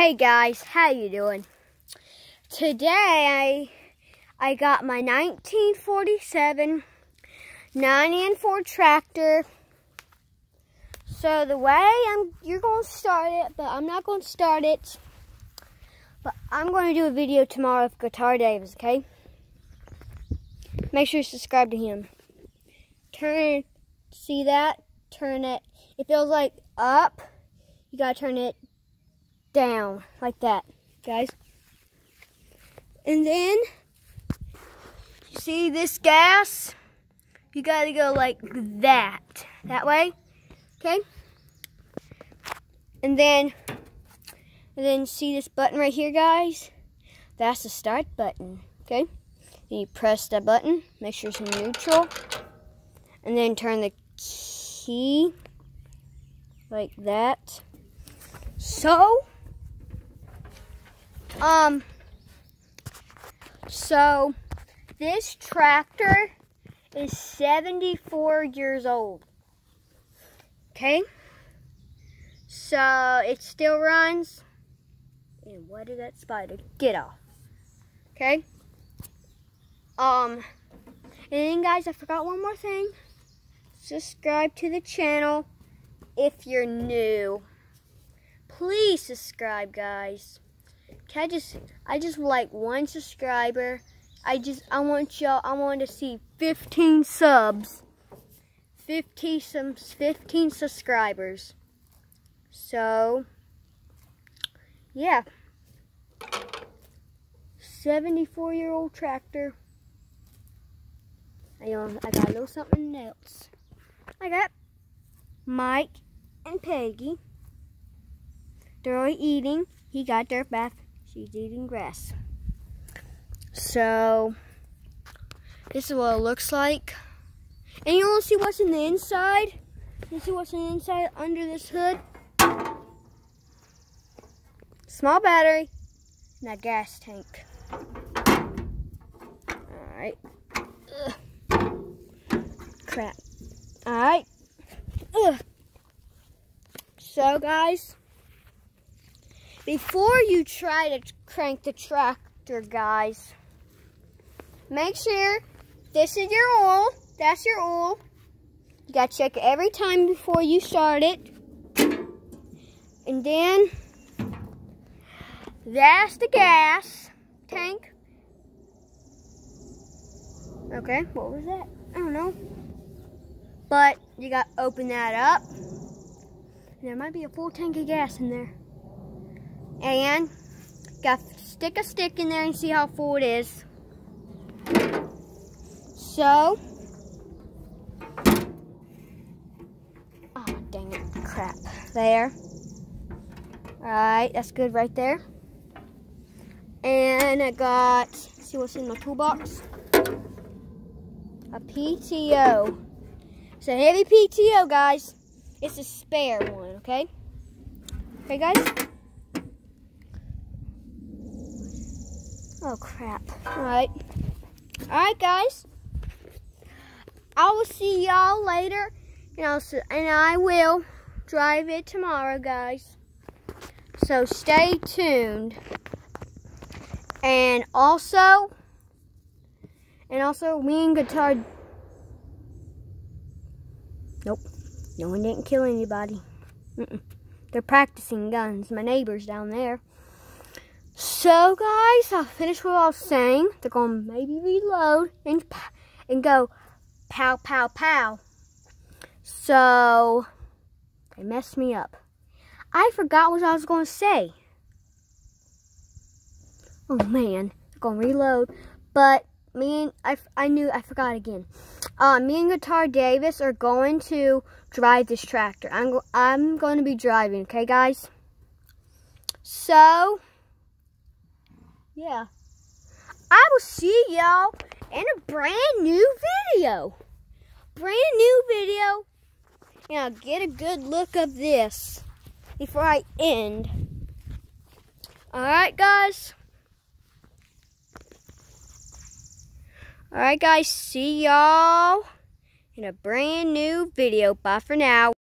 Hey guys, how you doing? Today I I got my 1947 90 and Ford tractor. So the way I'm you're going to start it, but I'm not going to start it. But I'm going to do a video tomorrow of Guitar Davis, okay? Make sure you subscribe to him. Turn see that? Turn it. It feels like up. You got to turn it down like that, guys. And then, you see this gas? You gotta go like that, that way, okay? And then, and then see this button right here, guys? That's the start button, okay? Then you press that button, make sure it's neutral, and then turn the key like that. So, um, so this tractor is 74 years old. Okay? So it still runs. And what did that spider get off? Okay? Um, and then guys, I forgot one more thing. Subscribe to the channel if you're new. Please subscribe, guys. Can I just, I just like one subscriber. I just, I want y'all, I want to see 15 subs. 15, some, 15 subscribers. So, yeah. 74 year old tractor. I, um, I got a little something else. I got Mike and Peggy. They're all eating. He got dirt bath She's eating grass. So, this is what it looks like. And you want to see what's in the inside? You see what's in the inside under this hood? Small battery and a gas tank. Alright. Crap. Alright. So, guys, before you try to crank the tractor, guys, make sure this is your oil. That's your oil. You got to check it every time before you start it. And then that's the gas tank. Okay, what was that? I don't know. But you got to open that up. There might be a full tank of gas in there. And got stick a stick in there and see how full it is. So, oh dang it, crap. There. Alright, that's good right there. And I got, see what's in my toolbox? A PTO. It's a heavy PTO, guys. It's a spare one, okay? Okay, guys? Oh, crap. Alright. Alright, guys. I will see y'all later. And, I'll, and I will drive it tomorrow, guys. So stay tuned. And also, and also, me and Guitar... Nope. No one didn't kill anybody. Mm -mm. They're practicing guns. My neighbor's down there. So, guys, I'll finish what I was saying. They're going to maybe reload and, and go pow, pow, pow. So, they messed me up. I forgot what I was going to say. Oh, man. They're to reload. But me and I, I knew I forgot again. Uh, me and Guitar Davis are going to drive this tractor. I'm I'm going to be driving. Okay, guys. So yeah. I will see y'all in a brand new video. Brand new video. And I'll get a good look of this before I end. Alright, guys. Alright, guys. See y'all in a brand new video. Bye for now.